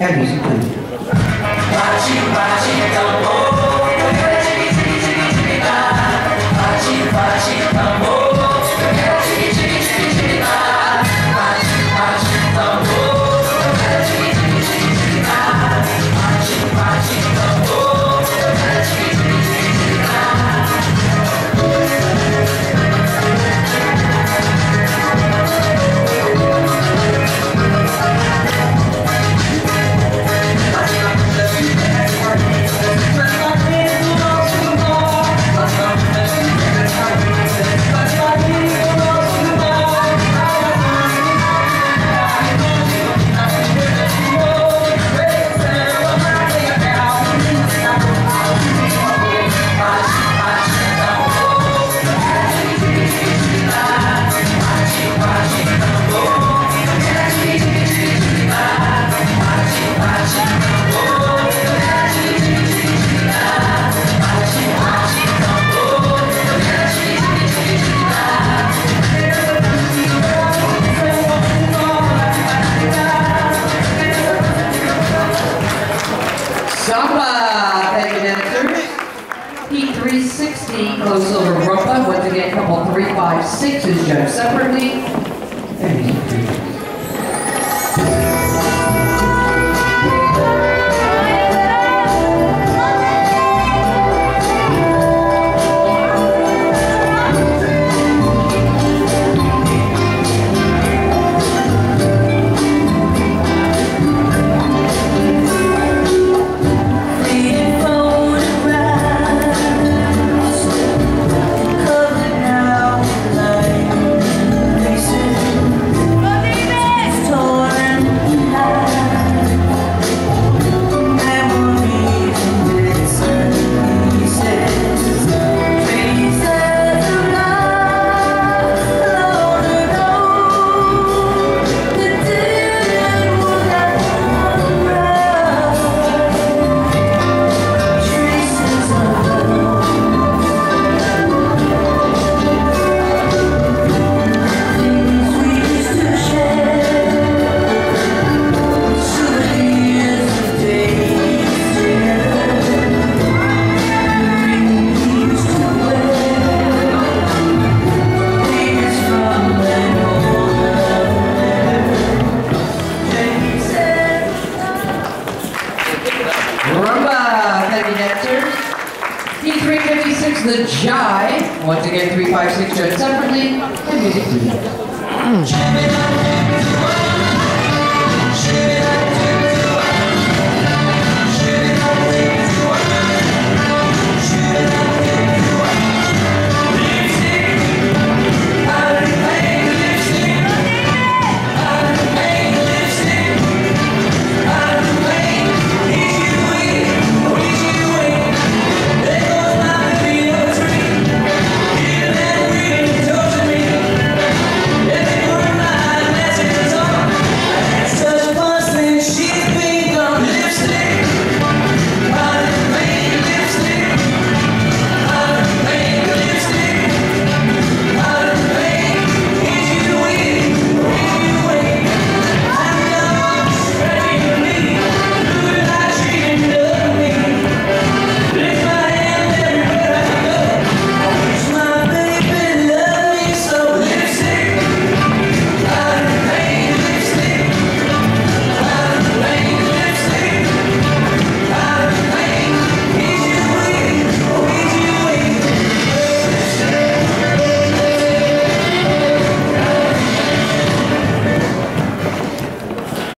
And music please. Samba, thank you, dancers. Heat 360, close over rumba. Once again, couple 356 is judged separately. The Jive. Once again, 356 judged separately. And music. Jimmy